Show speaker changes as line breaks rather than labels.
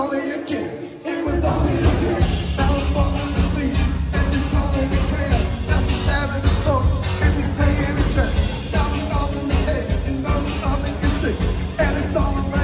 only a kiss. It was only a kiss. Now I'm falling asleep as she's calling the cab. Now she's having a smoke as she's playing the track. Now I'm falling the head and all the loving is sick. And it's all around.